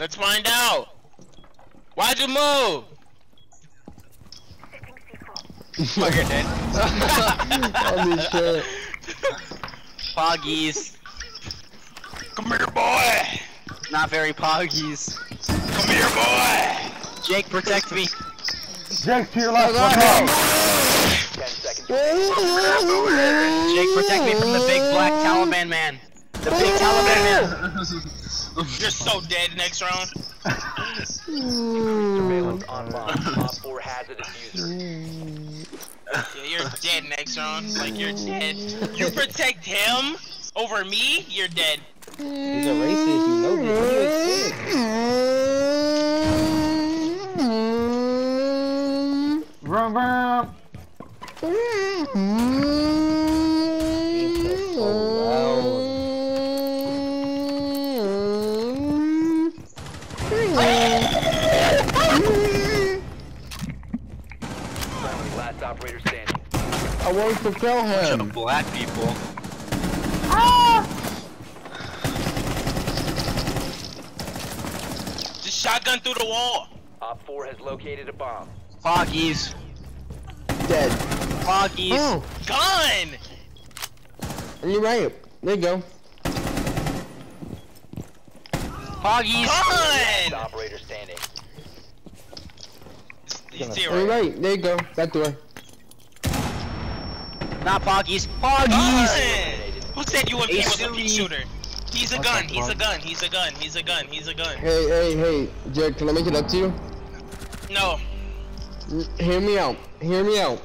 Let's find out. Why'd you move? Fuck you're dead. Holy shit. Poggies. Come here, boy. Not very poggies. Come here, boy. Jake, protect me. Jake, to your left. Watch out. Jake, protect me from the big black Taliban man. The big Taliban man. You're so dead next round. Surveillance on bomb. Op 4 has a defuser. Yeah, you're dead next round. Like you're dead. You protect him over me, you're dead. He's a racist, you know this. What do? Vroom, vroom. Mm-hmm. Operator standing. I want to kill him. black people. Ah! Just shotgun through the wall. Op 4 has located a bomb. Poggies. Dead. Poggies. Oh, Gun! you're right. There you go. Poggies. Last Gun! operator standing. You're right. There you go. That door. Not Poggies. Poggies. Who said you and Hey, P was a pea shooter? He's a gun, he's a gun, he's a gun, he's a gun, he's a gun. Hey, hey, hey, Jared, can I make it up to you? No. Hear me out. Hear me out.